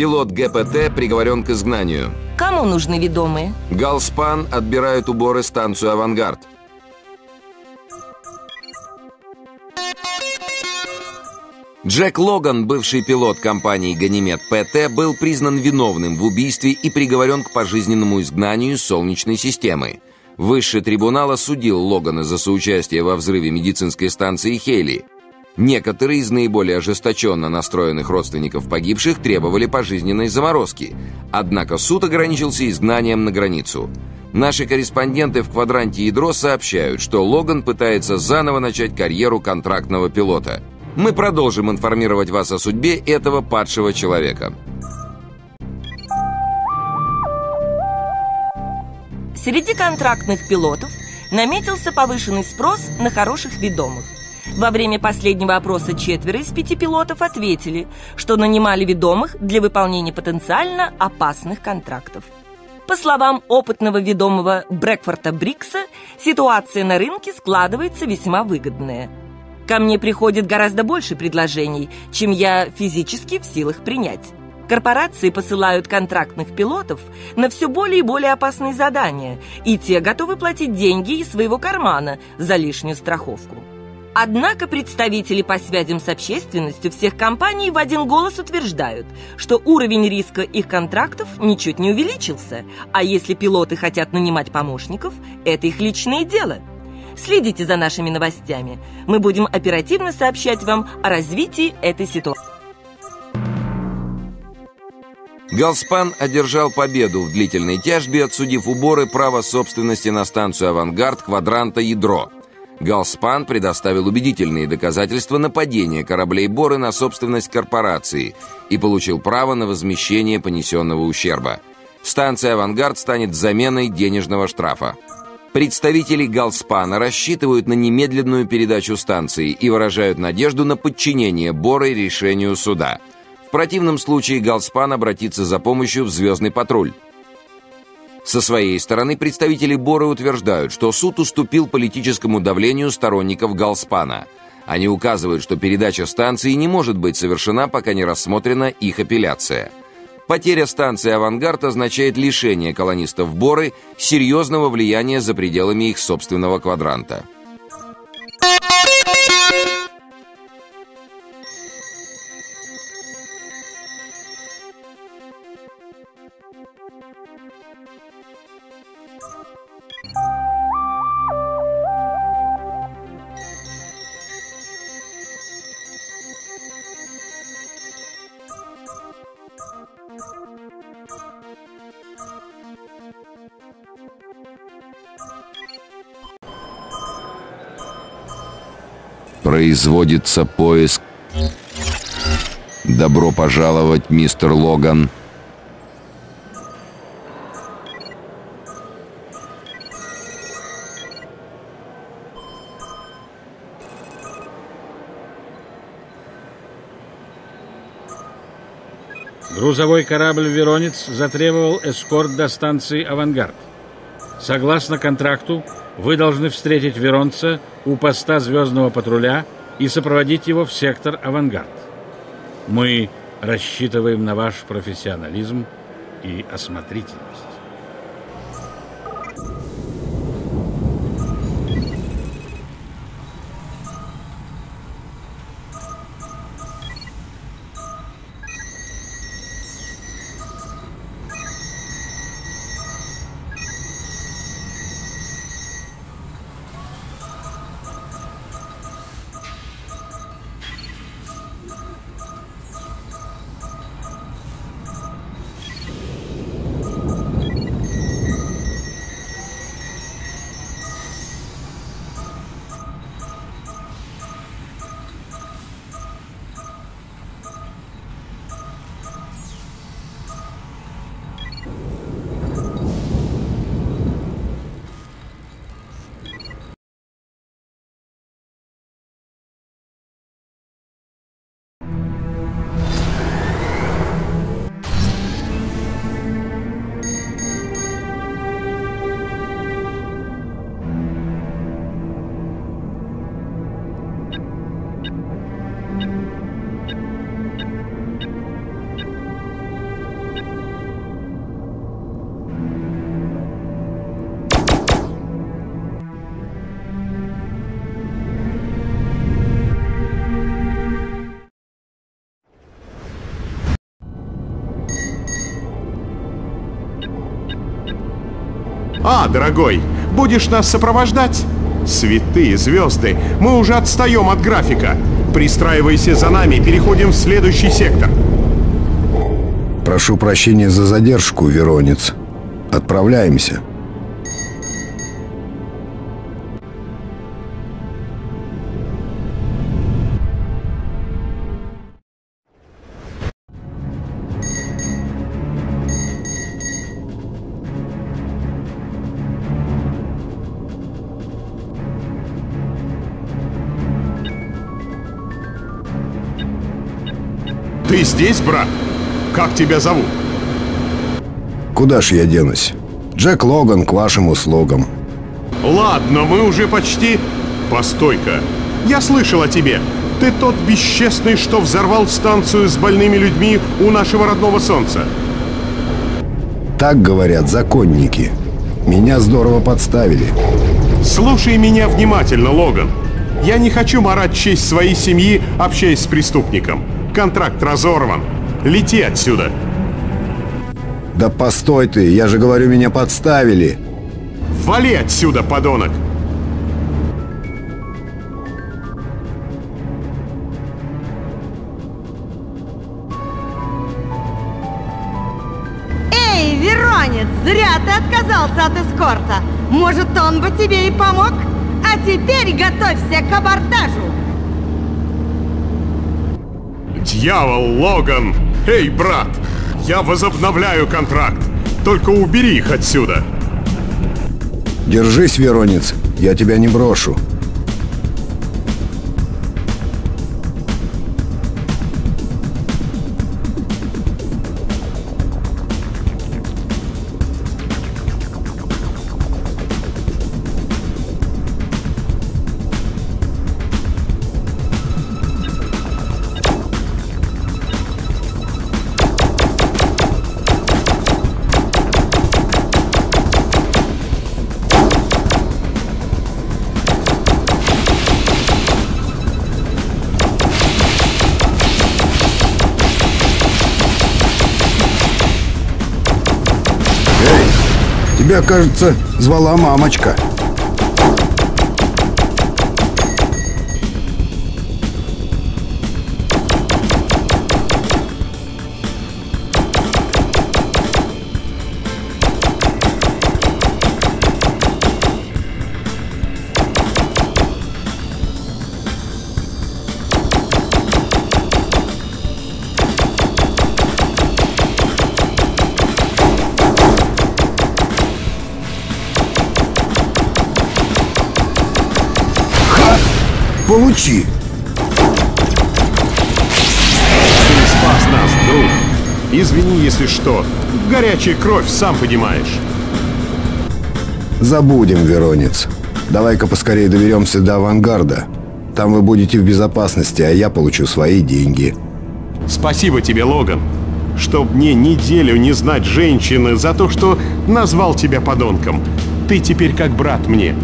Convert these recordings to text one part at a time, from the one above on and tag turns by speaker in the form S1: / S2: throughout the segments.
S1: Пилот ГПТ приговорен к изгнанию.
S2: Кому нужны ведомые?
S1: Галспан отбирает у Боры станцию «Авангард». Джек Логан, бывший пилот компании «Ганимед ПТ», был признан виновным в убийстве и приговорен к пожизненному изгнанию из Солнечной системы. Высший трибунал осудил Логана за соучастие во взрыве медицинской станции Хейли. Некоторые из наиболее ожесточенно настроенных родственников погибших требовали пожизненной заморозки, однако суд ограничился изгнанием на границу. Наши корреспонденты в квадранте ядро сообщают, что Логан пытается заново начать карьеру контрактного пилота – мы продолжим информировать вас о судьбе этого падшего человека.
S2: Среди контрактных пилотов наметился повышенный спрос на хороших ведомых. Во время последнего опроса четверо из пяти пилотов ответили, что нанимали ведомых для выполнения потенциально опасных контрактов. По словам опытного ведомого Брэкфорта Брикса, ситуация на рынке складывается весьма выгодная – Ко мне приходит гораздо больше предложений, чем я физически в силах принять. Корпорации посылают контрактных пилотов на все более и более опасные задания, и те готовы платить деньги из своего кармана за лишнюю страховку. Однако представители по связям с общественностью всех компаний в один голос утверждают, что уровень риска их контрактов ничуть не увеличился, а если пилоты хотят нанимать помощников, это их личное дело – Следите за нашими новостями. Мы будем оперативно сообщать вам о развитии этой ситуации.
S1: Галспан одержал победу в длительной тяжбе, отсудив уборы права собственности на станцию «Авангард» квадранта «Ядро». Галспан предоставил убедительные доказательства нападения кораблей Боры на собственность корпорации и получил право на возмещение понесенного ущерба. Станция «Авангард» станет заменой денежного штрафа. Представители Галспана рассчитывают на немедленную передачу станции и выражают надежду на подчинение Борой решению суда. В противном случае Галспан обратится за помощью в «Звездный патруль». Со своей стороны представители Боры утверждают, что суд уступил политическому давлению сторонников Галспана. Они указывают, что передача станции не может быть совершена, пока не рассмотрена их апелляция – Потеря станции «Авангард» означает лишение колонистов Боры серьезного влияния за пределами их собственного квадранта. Производится поиск. Добро пожаловать, мистер Логан.
S3: Грузовой корабль «Веронец» затребовал эскорт до станции «Авангард». Согласно контракту, вы должны встретить Веронца у поста звездного патруля и сопроводить его в сектор «Авангард». Мы рассчитываем на ваш профессионализм и осмотрительность.
S4: А, дорогой, будешь нас сопровождать? Святые звезды, мы уже отстаем от графика. Пристраивайся за нами, переходим в следующий сектор.
S5: Прошу прощения за задержку, Веронец. Отправляемся.
S4: Ты здесь, брат? Как тебя зовут?
S5: Куда ж я денусь? Джек Логан к вашим услугам.
S4: Ладно, мы уже почти... Постой-ка. Я слышал о тебе. Ты тот бесчестный, что взорвал станцию с больными людьми у нашего родного солнца.
S5: Так говорят законники. Меня здорово подставили.
S4: Слушай меня внимательно, Логан. Я не хочу марать честь своей семьи, общаясь с преступником. Контракт разорван. Лети отсюда.
S5: Да постой ты, я же говорю, меня подставили.
S4: Вали отсюда, подонок!
S6: Эй, Веронец, зря ты отказался от эскорта. Может, он бы тебе и помог? А теперь готовься к абортажу.
S4: Дьявол, Логан! Эй, брат! Я возобновляю контракт. Только убери их отсюда.
S5: Держись, Веронец, я тебя не брошу. Тебя, кажется, звала мамочка. Получи.
S4: Ты спас нас, друг. Извини, если что. Горячая кровь, сам понимаешь.
S5: Забудем, Веронец. Давай-ка поскорее доберемся до авангарда. Там вы будете в безопасности, а я получу свои деньги.
S4: Спасибо тебе, Логан. Чтоб мне неделю не знать женщины за то, что назвал тебя подонком. Ты теперь как брат мне.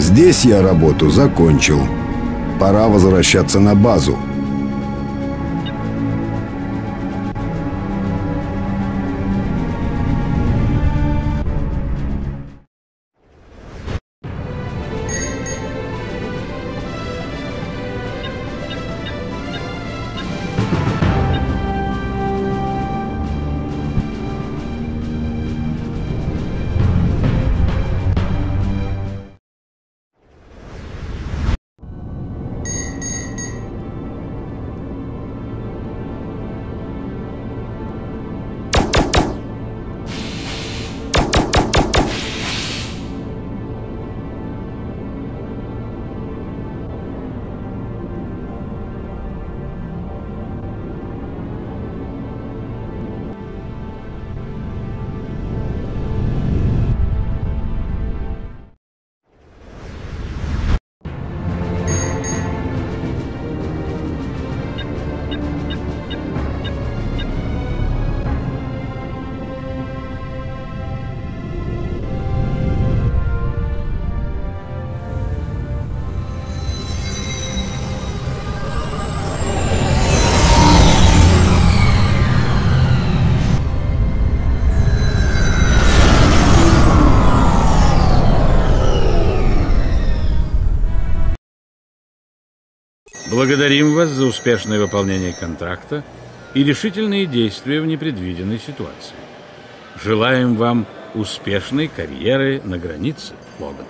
S5: Здесь я работу закончил. Пора возвращаться на базу.
S3: Благодарим вас за успешное выполнение контракта и решительные действия в непредвиденной ситуации. Желаем вам успешной карьеры на границе, Логан.